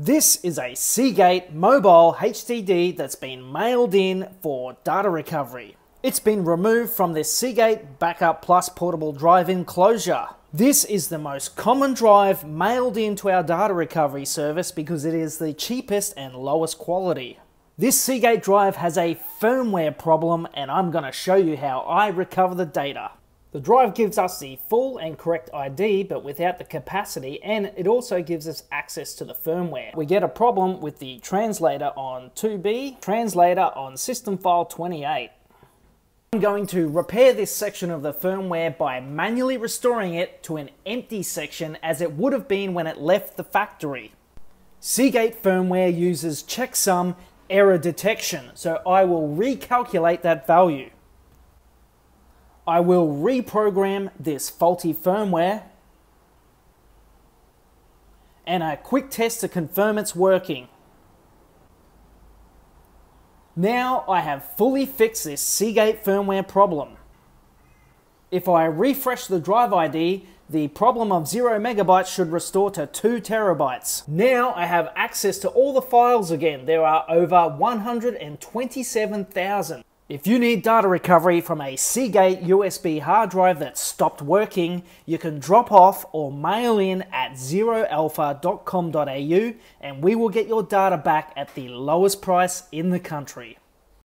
This is a Seagate mobile HDD that's been mailed in for data recovery. It's been removed from this Seagate Backup Plus portable drive enclosure. This is the most common drive mailed into our data recovery service because it is the cheapest and lowest quality. This Seagate drive has a firmware problem and I'm going to show you how I recover the data. The drive gives us the full and correct ID but without the capacity and it also gives us access to the firmware. We get a problem with the translator on 2B, translator on system file 28. I'm going to repair this section of the firmware by manually restoring it to an empty section as it would have been when it left the factory. Seagate firmware uses checksum error detection, so I will recalculate that value. I will reprogram this faulty firmware and a quick test to confirm it's working. Now I have fully fixed this Seagate firmware problem. If I refresh the drive ID, the problem of 0 megabytes should restore to 2 terabytes. Now I have access to all the files again. There are over 127,000. If you need data recovery from a Seagate USB hard drive that stopped working, you can drop off or mail in at zeroalpha.com.au and we will get your data back at the lowest price in the country.